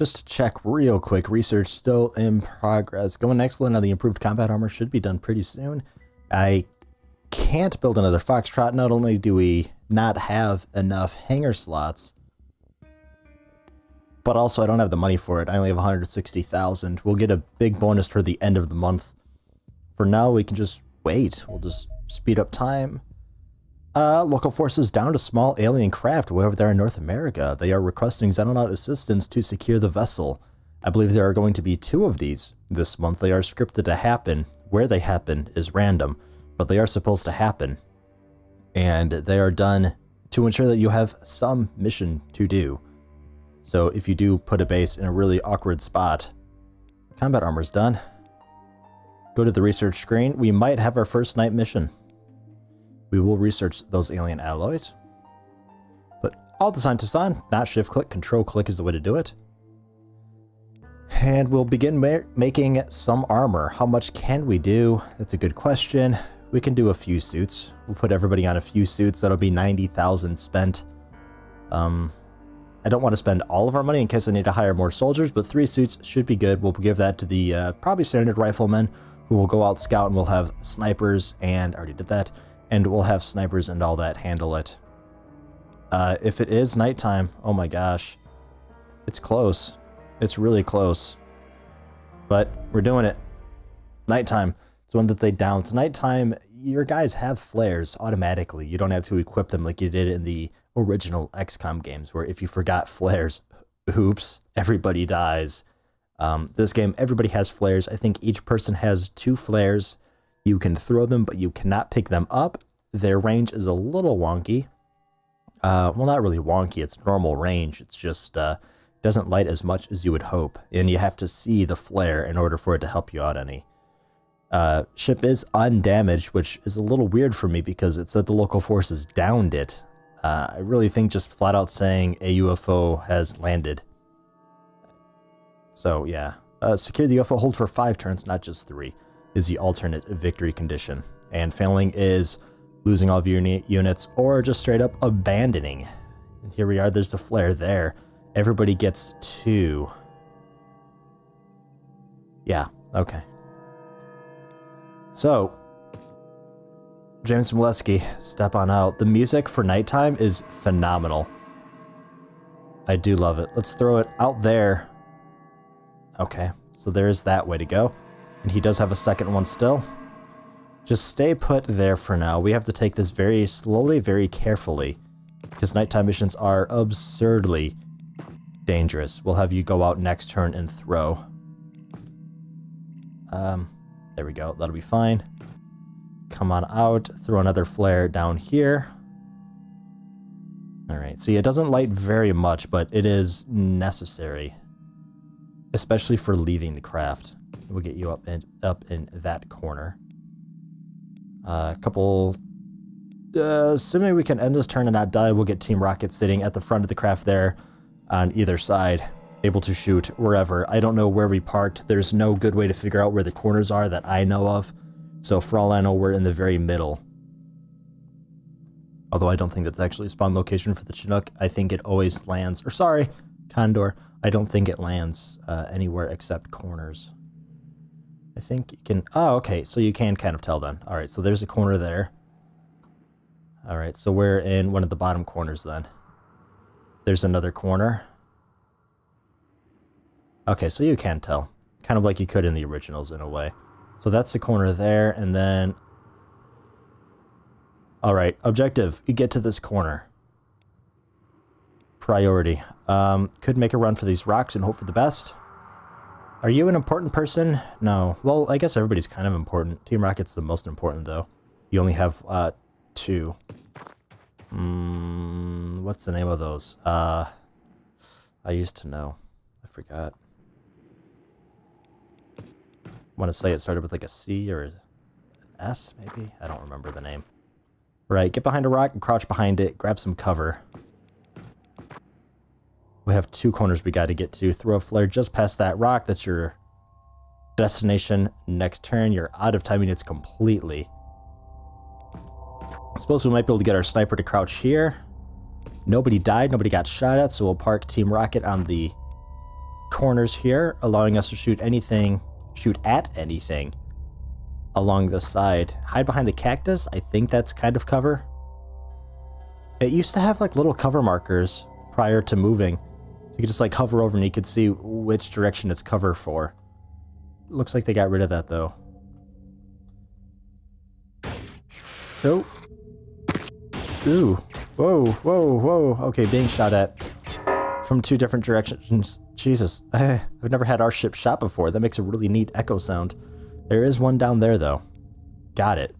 just to check real quick, research still in progress. Going excellent on the improved combat armor should be done pretty soon. I can't build another Foxtrot. Not only do we not have enough hangar slots, but also I don't have the money for it. I only have 160,000. We'll get a big bonus for the end of the month. For now, we can just wait. We'll just speed up time. Uh, local forces down to small alien craft way over there in North America. They are requesting Xenonaut assistance to secure the vessel. I believe there are going to be two of these this month. They are scripted to happen. Where they happen is random, but they are supposed to happen. And they are done to ensure that you have some mission to do. So if you do put a base in a really awkward spot, combat armor's done. Go to the research screen. We might have our first night mission. We will research those alien alloys. But all the scientists on, not shift click, control click is the way to do it. And we'll begin ma making some armor. How much can we do? That's a good question. We can do a few suits. We'll put everybody on a few suits. That'll be 90,000 spent. Um, I don't want to spend all of our money in case I need to hire more soldiers, but three suits should be good. We'll give that to the uh, probably standard riflemen who will go out scout and we'll have snipers and I already did that. And we'll have snipers and all that handle it. Uh, if it is nighttime, oh my gosh. It's close. It's really close. But we're doing it. Nighttime. It's one that they down. It's nighttime. Your guys have flares automatically. You don't have to equip them like you did in the original XCOM games, where if you forgot flares, oops, everybody dies. Um, this game, everybody has flares. I think each person has two flares. You can throw them, but you cannot pick them up. Their range is a little wonky. Uh, well, not really wonky. It's normal range. It's just uh, doesn't light as much as you would hope, and you have to see the flare in order for it to help you out any. Uh, ship is undamaged, which is a little weird for me because it said the local forces downed it. Uh, I really think just flat out saying a UFO has landed. So yeah, uh, secure the UFO hold for five turns, not just three, is the alternate victory condition. And failing is losing all of your units or just straight up abandoning. And here we are, there's the flare there. Everybody gets two. Yeah, okay. So, James Molesky, step on out. The music for nighttime is phenomenal. I do love it. Let's throw it out there. Okay, so there's that way to go. And he does have a second one still. Just stay put there for now. We have to take this very slowly, very carefully. Because nighttime missions are absurdly dangerous. We'll have you go out next turn and throw. Um, there we go. That'll be fine. Come on out. Throw another flare down here. Alright, see, it doesn't light very much, but it is necessary. Especially for leaving the craft. We'll get you up in, up in that corner. A uh, couple... Uh, assuming we can end this turn and not die, we'll get Team Rocket sitting at the front of the craft there on either side, able to shoot wherever. I don't know where we parked. There's no good way to figure out where the corners are that I know of. So for all I know, we're in the very middle. Although I don't think that's actually a spawn location for the Chinook. I think it always lands, or sorry, Condor. I don't think it lands uh, anywhere except corners. I think you can, oh, okay, so you can kind of tell then. All right, so there's a corner there. All right, so we're in one of the bottom corners then. There's another corner. Okay, so you can tell. Kind of like you could in the originals in a way. So that's the corner there, and then... Alright, objective. You get to this corner. Priority. Um, could make a run for these rocks and hope for the best. Are you an important person? No. Well, I guess everybody's kind of important. Team Rocket's the most important, though. You only have, uh, two. Mm, what's the name of those? Uh, I used to know. I forgot. I want to say it started with like a C or an S, maybe? I don't remember the name. Right, get behind a rock and crouch behind it. Grab some cover. We have two corners we got to get to. Throw a flare just past that rock. That's your destination. Next turn, you're out of time units completely. I suppose we might be able to get our sniper to crouch here. Nobody died, nobody got shot at, so we'll park Team Rocket on the corners here, allowing us to shoot anything, shoot at anything along the side. Hide behind the cactus. I think that's kind of cover. It used to have like little cover markers prior to moving. So you could just like hover over and you could see which direction it's cover for. Looks like they got rid of that though. Nope. Ooh. Whoa, whoa, whoa. Okay, being shot at from two different directions. Jesus, I've never had our ship shot before. That makes a really neat echo sound. There is one down there, though. Got it.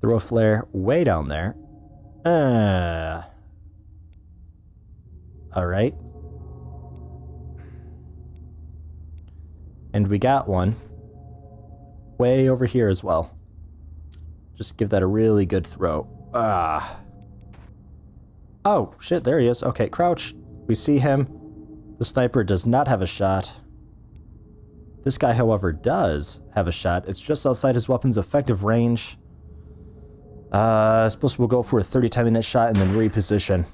Throw a flare way down there. Uh. Alright. And we got one. Way over here as well. Just give that a really good throw. Ah. Oh, shit, there he is. Okay, crouch. We see him. The sniper does not have a shot. This guy, however, does have a shot. It's just outside his weapon's effective range. Uh, I suppose we'll go for a 30 10 minute shot and then reposition.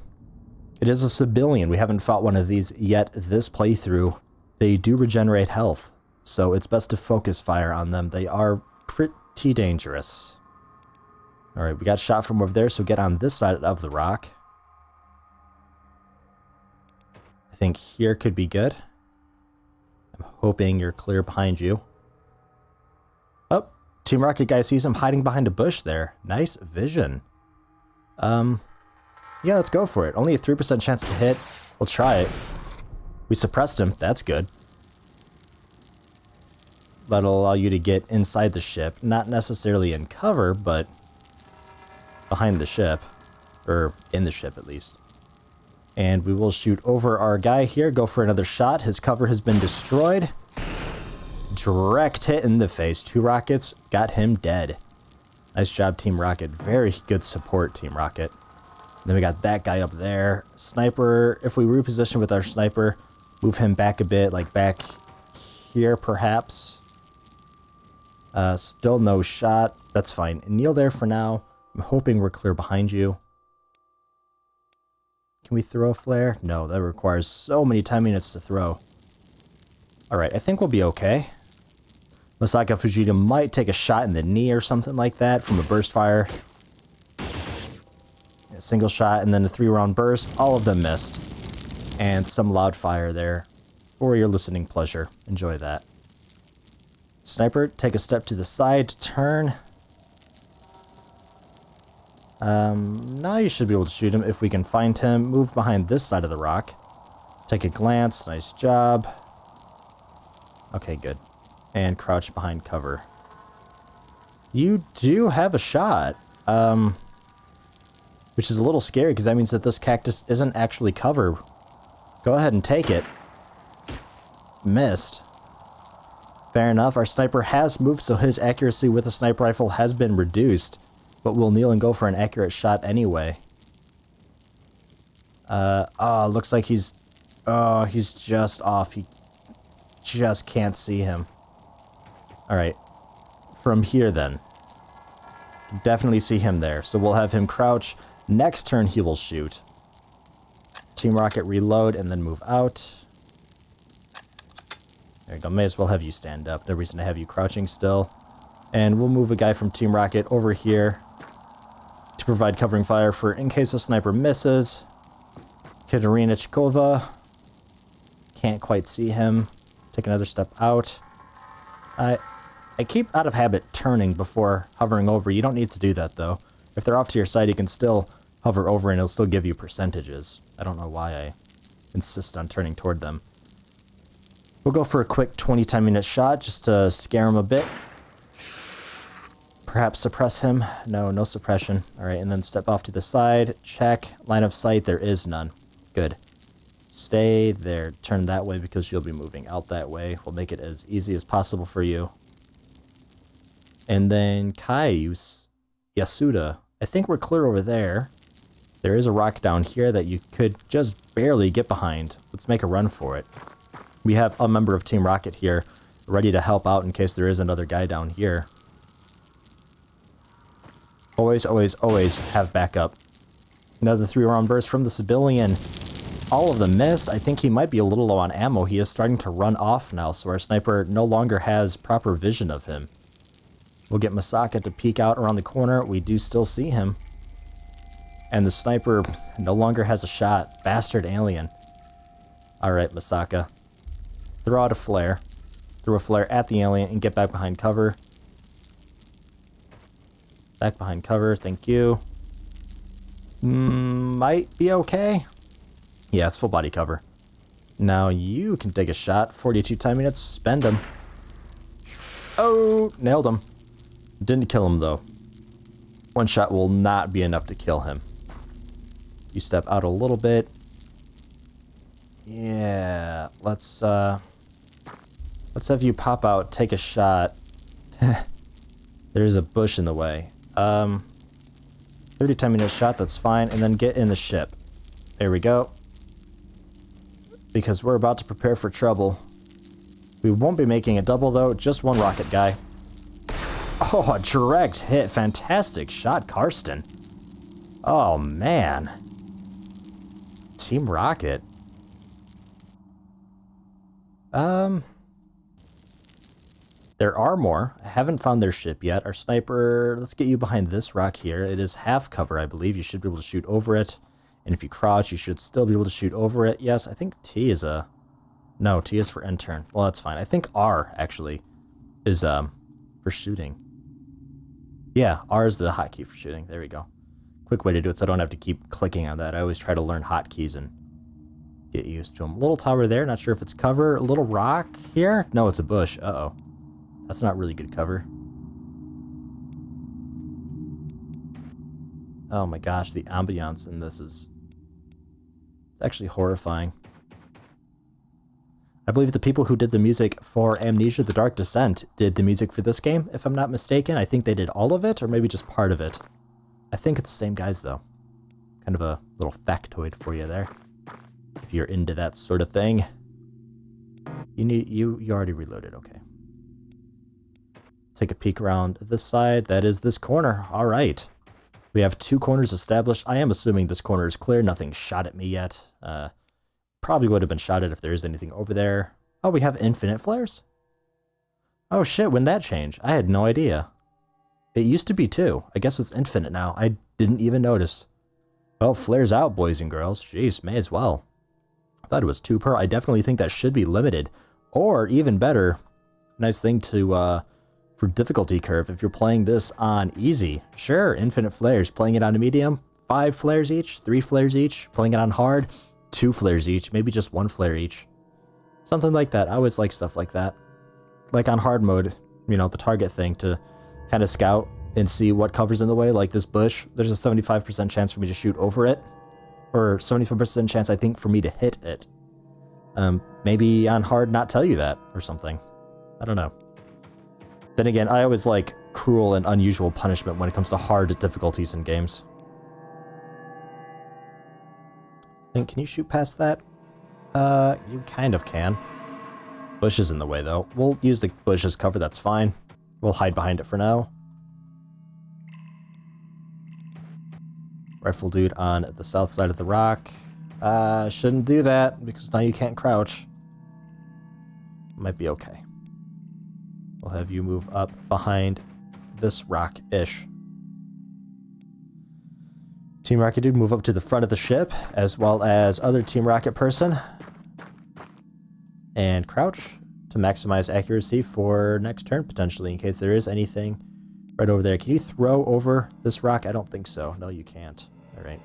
It is a Sebillian. We haven't fought one of these yet this playthrough. They do regenerate health, so it's best to focus fire on them. They are pretty dangerous. Alright, we got shot from over there, so get on this side of the rock. I think here could be good. I'm hoping you're clear behind you. Oh, Team Rocket guy sees him hiding behind a bush there. Nice vision. Um, yeah, let's go for it. Only a 3% chance to hit. We'll try it. We suppressed him. That's good. That'll allow you to get inside the ship. Not necessarily in cover, but behind the ship. Or in the ship, at least. And we will shoot over our guy here. Go for another shot. His cover has been destroyed. Direct hit in the face. Two rockets. Got him dead. Nice job, Team Rocket. Very good support, Team Rocket. Then we got that guy up there. Sniper, if we reposition with our sniper, move him back a bit, like back here, perhaps. Uh, still no shot. That's fine. Kneel there for now. I'm hoping we're clear behind you. Can we throw a flare? No, that requires so many time units to throw. Alright, I think we'll be okay. Masaka Fujita might take a shot in the knee or something like that from a burst fire. A single shot and then a three round burst. All of them missed. And some loud fire there for your listening pleasure. Enjoy that. Sniper, take a step to the side, turn. Um, now you should be able to shoot him if we can find him. Move behind this side of the rock. Take a glance. Nice job. Okay, good. And crouch behind cover. You do have a shot. Um, which is a little scary because that means that this cactus isn't actually cover. Go ahead and take it. Missed. Fair enough. Our sniper has moved, so his accuracy with a sniper rifle has been reduced. But we'll kneel and go for an accurate shot anyway. Uh, oh, looks like he's... Oh, he's just off. He just can't see him. Alright. From here, then. Definitely see him there. So we'll have him crouch. Next turn, he will shoot. Team Rocket reload and then move out. There you go. May as well have you stand up. No reason to have you crouching still. And we'll move a guy from Team Rocket over here to provide covering fire for in case a sniper misses. Katerina Chikova. Can't quite see him. Take another step out. I, I keep out of habit turning before hovering over. You don't need to do that, though. If they're off to your side, you can still hover over and it'll still give you percentages. I don't know why I insist on turning toward them. We'll go for a quick 20 10 minute shot just to scare him a bit. Perhaps suppress him. No, no suppression. All right, and then step off to the side. Check. Line of sight. There is none. Good. Stay there. Turn that way because you'll be moving out that way. We'll make it as easy as possible for you. And then Kaius Yasuda. I think we're clear over there. There is a rock down here that you could just barely get behind. Let's make a run for it. We have a member of Team Rocket here ready to help out in case there is another guy down here. Always, always, always have backup. Another three-round burst from the Sebillian. all of them miss. I think he might be a little low on ammo. He is starting to run off now, so our sniper no longer has proper vision of him. We'll get Masaka to peek out around the corner. We do still see him. And the sniper no longer has a shot. Bastard alien. Alright, Masaka. Throw out a flare. Throw a flare at the alien and get back behind cover. Back behind cover, thank you. Mm, might be okay. Yeah, it's full body cover. Now you can take a shot. 42 time units, spend them. Oh, nailed him. Didn't kill him though. One shot will not be enough to kill him. You step out a little bit. Yeah, let's uh let's have you pop out, take a shot. There's a bush in the way. Um 30 time minute shot, that's fine, and then get in the ship. There we go. Because we're about to prepare for trouble. We won't be making a double though, just one rocket guy. Oh, a direct hit. Fantastic shot, Karsten. Oh, man. Team Rocket. Um... There are more. I haven't found their ship yet. Our sniper... Let's get you behind this rock here. It is half cover, I believe. You should be able to shoot over it. And if you crouch, you should still be able to shoot over it. Yes, I think T is a... No, T is for end turn. Well, that's fine. I think R, actually, is um for shooting. Yeah, R is the hotkey for shooting. There we go. Quick way to do it so I don't have to keep clicking on that. I always try to learn hotkeys and get used to them. Little tower there. Not sure if it's cover. A little rock here. No, it's a bush. Uh-oh. That's not really good cover. Oh my gosh, the ambiance in this is... It's actually horrifying. I believe the people who did the music for Amnesia The Dark Descent did the music for this game, if I'm not mistaken. I think they did all of it, or maybe just part of it. I think it's the same guys, though. Kind of a little factoid for you there. If you're into that sort of thing. You need you you already reloaded, okay. Take a peek around this side. That is this corner. Alright. We have two corners established. I am assuming this corner is clear. Nothing shot at me yet. Uh, Probably would have been shot at if there is anything over there. Oh, we have infinite flares? Oh shit, when that change? I had no idea. It used to be two. I guess it's infinite now. I didn't even notice. Well, flares out, boys and girls. Jeez, may as well. I thought it was two per. I definitely think that should be limited. Or, even better, nice thing to, uh, difficulty curve, if you're playing this on easy, sure, infinite flares. Playing it on a medium, five flares each, three flares each. Playing it on hard, two flares each, maybe just one flare each. Something like that. I always like stuff like that. Like on hard mode, you know, the target thing to kind of scout and see what covers in the way, like this bush. There's a 75% chance for me to shoot over it. Or 75% chance, I think, for me to hit it. Um, maybe on hard not tell you that or something. I don't know. Then again, I always like cruel and unusual punishment when it comes to hard difficulties in games. think, can you shoot past that? Uh, you kind of can. Bush is in the way, though. We'll use the bush as cover, that's fine. We'll hide behind it for now. Rifle dude on the south side of the rock. Uh, shouldn't do that, because now you can't crouch. Might be okay. We'll have you move up behind this rock-ish. Team Rocket Dude move up to the front of the ship, as well as other Team Rocket person. And crouch to maximize accuracy for next turn, potentially, in case there is anything right over there. Can you throw over this rock? I don't think so. No, you can't. All right.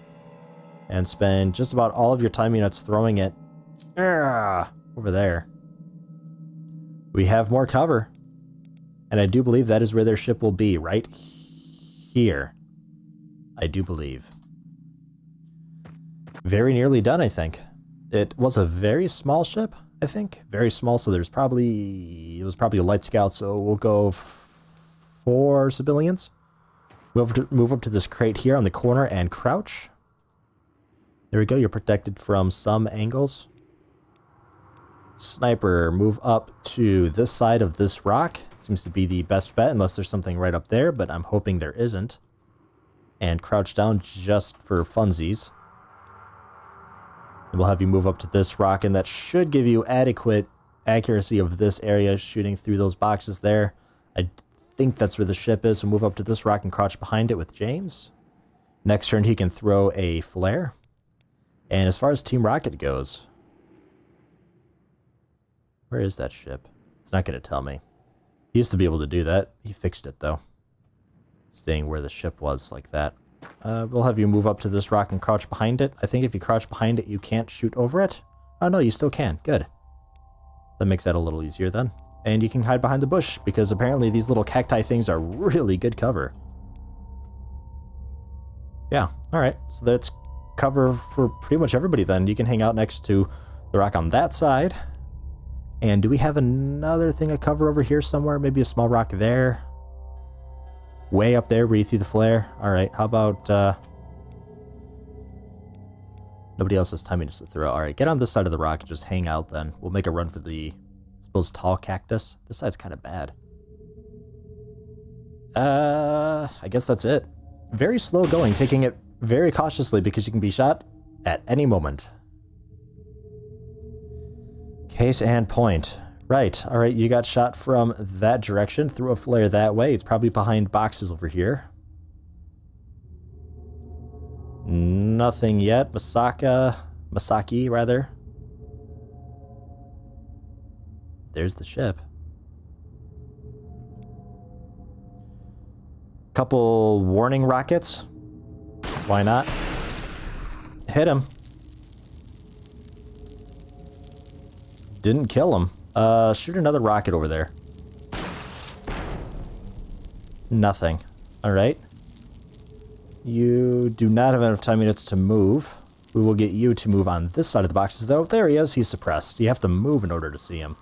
And spend just about all of your time units throwing it ah, over there. We have more cover. And I do believe that is where their ship will be, right here. I do believe very nearly done, I think. It was a very small ship, I think. Very small, so there's probably... It was probably a light scout, so we'll go four Sebillians. Move, to, move up to this crate here on the corner and crouch. There we go, you're protected from some angles. Sniper, move up to this side of this rock. Seems to be the best bet, unless there's something right up there, but I'm hoping there isn't. And crouch down just for funsies. And we'll have you move up to this rock, and that should give you adequate accuracy of this area shooting through those boxes there. I think that's where the ship is, so move up to this rock and crouch behind it with James. Next turn, he can throw a flare. And as far as Team Rocket goes, where is that ship? It's not going to tell me. He used to be able to do that. He fixed it, though. Staying where the ship was like that. Uh, we'll have you move up to this rock and crouch behind it. I think if you crouch behind it, you can't shoot over it. Oh, no, you still can. Good. That makes that a little easier then. And you can hide behind the bush, because apparently these little cacti things are really good cover. Yeah, alright. So that's cover for pretty much everybody then. You can hang out next to the rock on that side. And do we have another thing of cover over here somewhere? Maybe a small rock there? Way up there where you see the flare? Alright, how about... Uh... Nobody else has timing to throw. Alright, get on this side of the rock and just hang out then. We'll make a run for the, I suppose, tall cactus. This side's kind of bad. Uh, I guess that's it. Very slow going, taking it very cautiously because you can be shot at any moment. Case and point. Right, alright, you got shot from that direction, threw a flare that way. It's probably behind boxes over here. Nothing yet. Masaka, Masaki, rather. There's the ship. Couple warning rockets. Why not? Hit him. Didn't kill him. Uh, shoot another rocket over there. Nothing. Alright. You do not have enough time units to move. We will get you to move on this side of the boxes, though. There he is. He's suppressed. You have to move in order to see him.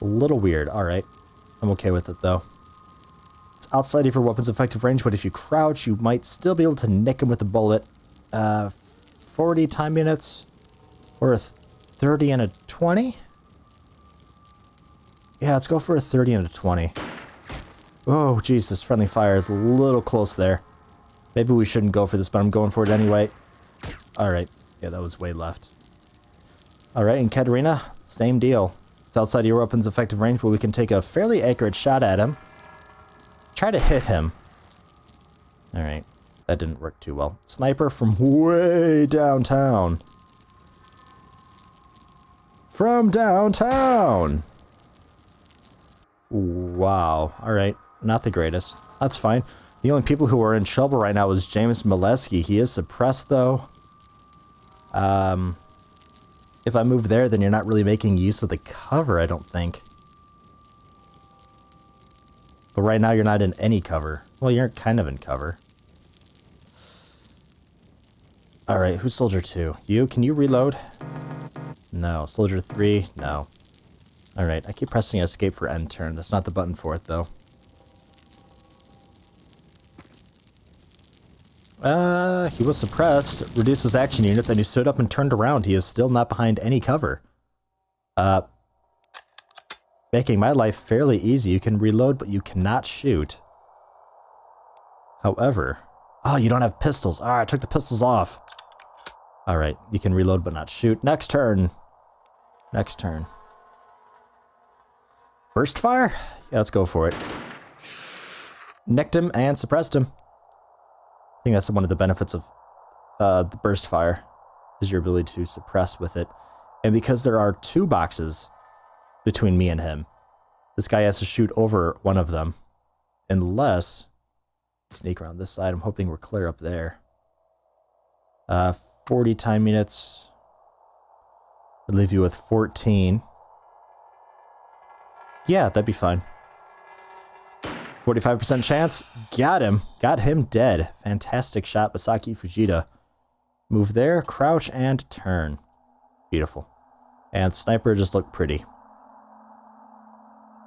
A little weird. Alright. I'm okay with it, though. It's outside of your weapon's effective range, but if you crouch, you might still be able to nick him with a bullet. Uh, 40 time units. Or a 30 and a 20? Yeah, let's go for a 30 and a 20. Oh, Jesus, friendly fire is a little close there. Maybe we shouldn't go for this, but I'm going for it anyway. Alright. Yeah, that was way left. Alright, and Katarina, same deal. It's outside your weapon's effective range, but we can take a fairly accurate shot at him. Try to hit him. Alright. That didn't work too well. Sniper from way downtown. From downtown! Wow. Alright. Not the greatest. That's fine. The only people who are in trouble right now is James Molesky. He is suppressed, though. Um, if I move there, then you're not really making use of the cover, I don't think. But right now, you're not in any cover. Well, you're kind of in cover. Alright, who's Soldier 2? You? Can you reload? No. Soldier 3? No. Alright, I keep pressing escape for end turn. That's not the button for it, though. Uh, he was suppressed, reduced his action units, and he stood up and turned around. He is still not behind any cover. Uh, making my life fairly easy. You can reload, but you cannot shoot. However, oh, you don't have pistols. Ah, I took the pistols off. Alright, you can reload but not shoot. Next turn. Next turn. Burst fire? Yeah, let's go for it. Nicked him and suppressed him. I think that's one of the benefits of uh, the burst fire, is your ability to suppress with it. And because there are two boxes between me and him, this guy has to shoot over one of them. Unless... Sneak around this side. I'm hoping we're clear up there. Uh, 40 time units. Would leave you with 14. Yeah, that'd be fine. 45% chance. Got him. Got him dead. Fantastic shot, Masaki Fujita. Move there, crouch, and turn. Beautiful. And Sniper just looked pretty.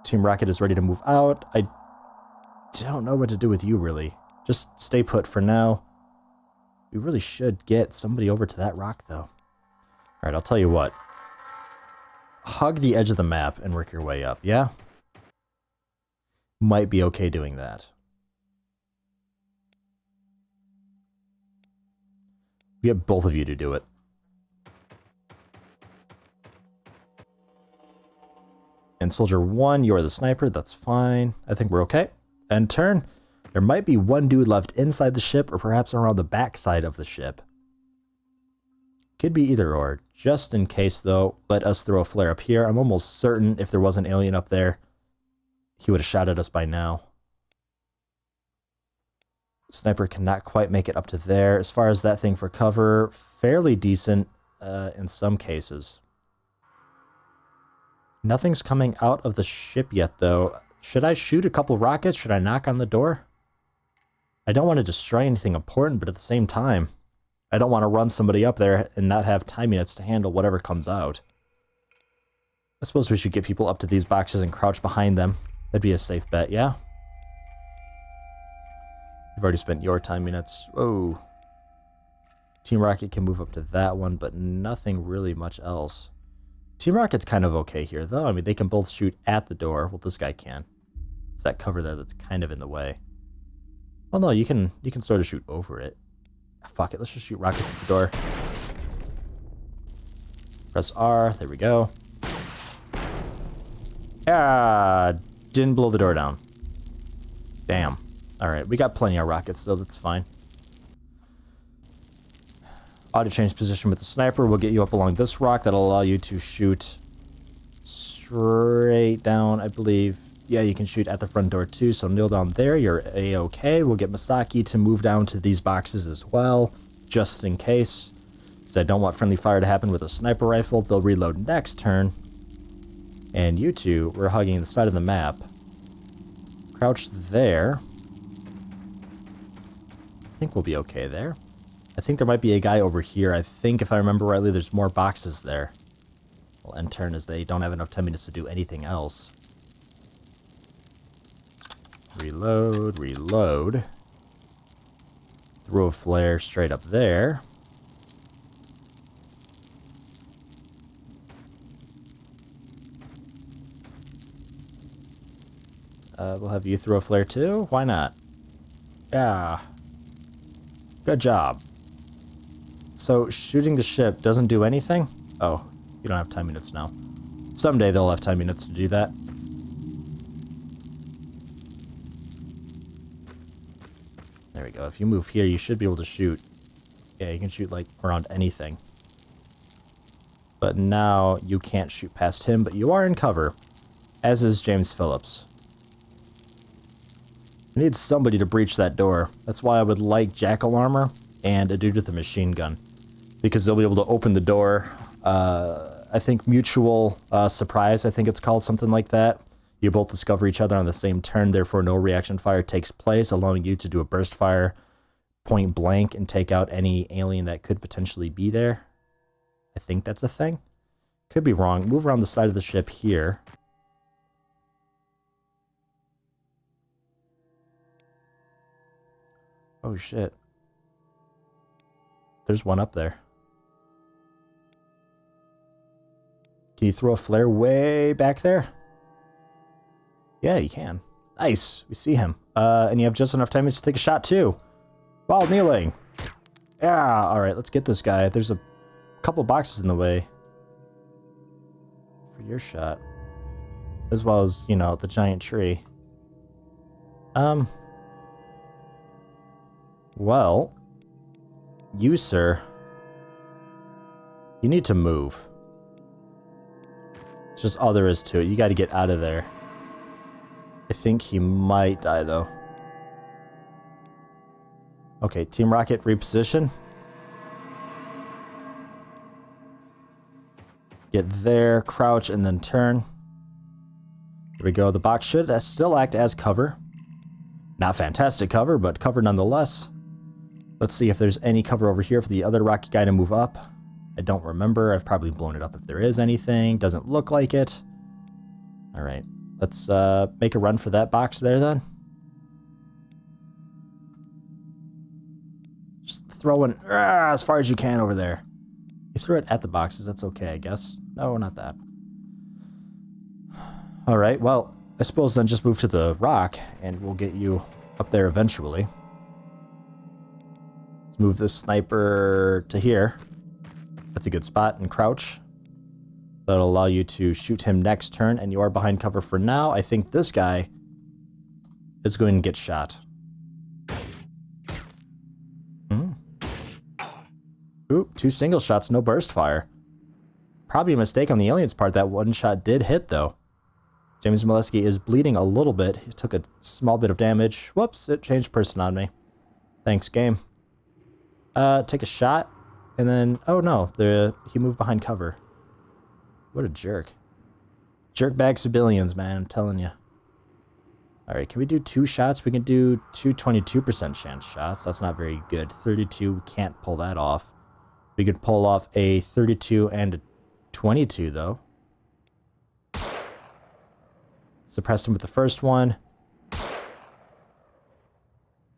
Team Rocket is ready to move out. I don't know what to do with you, really. Just stay put for now. We really should get somebody over to that rock, though. Alright, I'll tell you what hug the edge of the map and work your way up, yeah? Might be okay doing that. We get both of you to do it. And soldier one, you're the sniper, that's fine. I think we're okay. And turn. There might be one dude left inside the ship or perhaps around the backside of the ship. Could be either or. Just in case, though, let us throw a flare up here. I'm almost certain if there was an alien up there, he would have shot at us by now. Sniper cannot quite make it up to there. As far as that thing for cover, fairly decent uh, in some cases. Nothing's coming out of the ship yet, though. Should I shoot a couple rockets? Should I knock on the door? I don't want to destroy anything important, but at the same time, I don't want to run somebody up there and not have time units to handle whatever comes out. I suppose we should get people up to these boxes and crouch behind them. That'd be a safe bet, yeah? You've already spent your time units. Oh. Team Rocket can move up to that one, but nothing really much else. Team Rocket's kind of okay here, though. I mean, they can both shoot at the door. Well, this guy can. It's that cover there that's kind of in the way. Well, no, you can you can sort of shoot over it. Fuck it, let's just shoot rockets at the door. Press R, there we go. Ah, didn't blow the door down. Damn. Alright, we got plenty of rockets, so that's fine. Auto change position with the sniper will get you up along this rock. That'll allow you to shoot straight down, I believe, yeah, you can shoot at the front door too, so kneel down there, you're a-okay. We'll get Masaki to move down to these boxes as well, just in case. Because I don't want friendly fire to happen with a sniper rifle. They'll reload next turn. And you two, we're hugging the side of the map. Crouch there. I think we'll be okay there. I think there might be a guy over here. I think, if I remember rightly, there's more boxes there. Well, end turn as they don't have enough 10 minutes to do anything else. Reload, reload. Throw a flare straight up there. Uh, we'll have you throw a flare too. Why not? Yeah. Good job. So, shooting the ship doesn't do anything? Oh, you don't have time units now. Someday they'll have time units to do that. If you move here, you should be able to shoot. Yeah, you can shoot, like, around anything. But now you can't shoot past him, but you are in cover. As is James Phillips. I need somebody to breach that door. That's why I would like jackal armor and a dude with a machine gun. Because they'll be able to open the door. Uh, I think mutual uh, surprise, I think it's called, something like that. You both discover each other on the same turn, therefore no reaction fire takes place, allowing you to do a burst fire point blank and take out any alien that could potentially be there. I think that's a thing. Could be wrong. Move around the side of the ship here. Oh shit. There's one up there. Can you throw a flare way back there? Yeah, you can. Nice. We see him. Uh, and you have just enough time to take a shot, too. While kneeling. Yeah, alright, let's get this guy. There's a couple boxes in the way. For your shot. As well as, you know, the giant tree. Um. Well. You, sir. You need to move. It's just all there is to it. You gotta get out of there. I think he might die, though. Okay, Team Rocket reposition. Get there, crouch, and then turn. Here we go. The box should still act as cover. Not fantastic cover, but cover nonetheless. Let's see if there's any cover over here for the other rocket guy to move up. I don't remember. I've probably blown it up if there is anything. Doesn't look like it. All right. Let's uh, make a run for that box there then. Just throw it uh, as far as you can over there. You throw it at the boxes, that's okay, I guess. No, not that. Alright, well, I suppose then just move to the rock, and we'll get you up there eventually. Let's move this sniper to here. That's a good spot, and crouch. That'll allow you to shoot him next turn, and you are behind cover for now. I think this guy is going to get shot. Hmm. Ooh, two single shots, no burst fire. Probably a mistake on the alien's part. That one shot did hit, though. James Molesky is bleeding a little bit. He took a small bit of damage. Whoops, it changed person on me. Thanks, game. Uh, take a shot, and then... Oh, no, the he moved behind cover. What a jerk. Jerkbag Sebillians, man, I'm telling you. Alright, can we do two shots? We can do two 22% chance shots. That's not very good. 32, we can't pull that off. We could pull off a 32 and a 22, though. Suppressed him with the first one.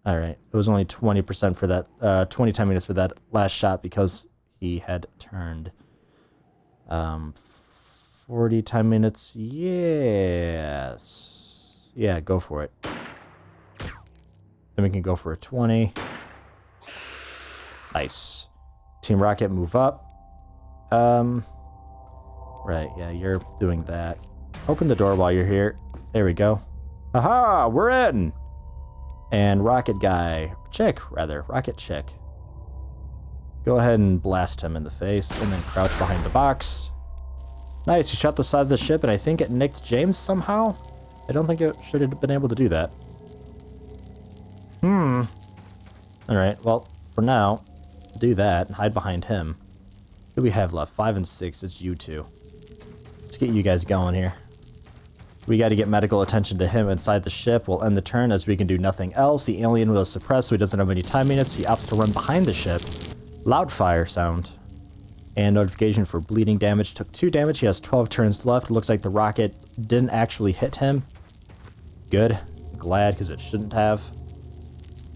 Alright, it was only 20% for that, uh, 20 time minutes for that last shot because he had turned. Um, 40 time minutes. Yes. Yeah, go for it. Then we can go for a 20. Nice. Team Rocket, move up. Um, right, yeah, you're doing that. Open the door while you're here. There we go. Aha, we're in! And Rocket Guy, Chick, rather, Rocket Chick. Go ahead and blast him in the face, and then crouch behind the box. Nice, you shot the side of the ship, and I think it nicked James somehow? I don't think it should have been able to do that. Hmm. Alright, well, for now, do that and hide behind him. Who do we have left? Five and six, it's you two. Let's get you guys going here. We got to get medical attention to him inside the ship. We'll end the turn as we can do nothing else. The alien will suppress so he doesn't have any time minutes. He opts to run behind the ship. Loud fire sound and notification for bleeding damage. Took 2 damage. He has 12 turns left. Looks like the rocket didn't actually hit him. Good. Glad, because it shouldn't have.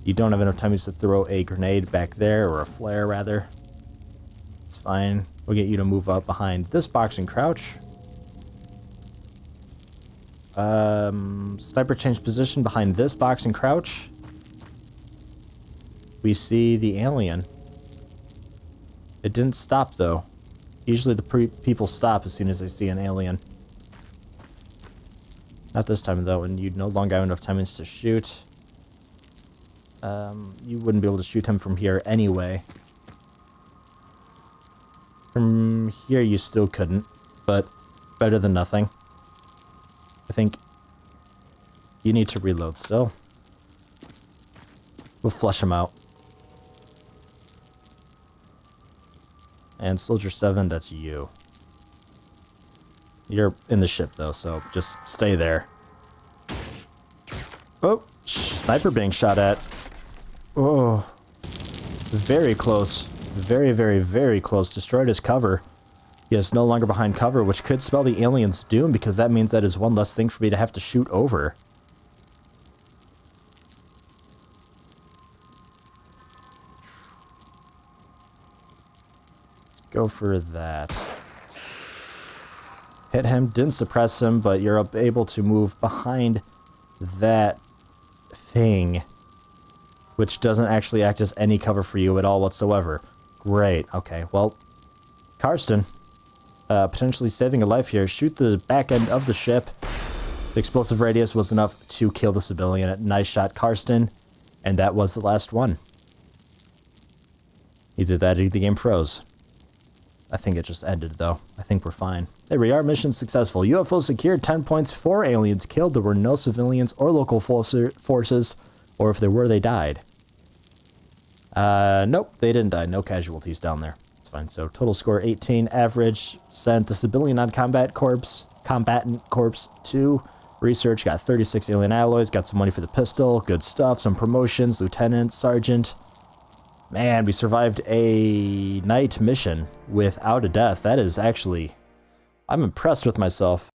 You don't have enough time to throw a grenade back there, or a flare, rather. It's fine. We'll get you to move up behind this box and crouch. Um, sniper changed position behind this box and crouch. We see the alien. It didn't stop, though. Usually the people stop as soon as they see an alien. Not this time, though, and you'd no longer have enough time to shoot. Um, you wouldn't be able to shoot him from here anyway. From here you still couldn't, but better than nothing. I think you need to reload still. We'll flush him out. And Soldier 7, that's you. You're in the ship, though, so just stay there. Oh, sniper being shot at. Oh, very close. Very, very, very close. Destroyed his cover. He is no longer behind cover, which could spell the alien's doom, because that means that is one less thing for me to have to shoot over. Go for that. Hit him, didn't suppress him, but you're able to move behind that thing, which doesn't actually act as any cover for you at all whatsoever. Great. Okay, well, Karsten, uh, potentially saving a life here. Shoot the back end of the ship. The explosive radius was enough to kill the Sebillian. Nice shot, Karsten. And that was the last one. He did that, the game froze. I think it just ended, though. I think we're fine. There we are. Mission successful. UFO secured. 10 points. Four aliens killed. There were no civilians or local forces, or if there were, they died. Uh, nope, they didn't die. No casualties down there. It's fine. So total score 18. Average sent the civilian non-combat corpse, combatant corpse 2. Research got 36 alien alloys. Got some money for the pistol. Good stuff. Some promotions. Lieutenant, sergeant. Man, we survived a night mission without a death. That is actually... I'm impressed with myself.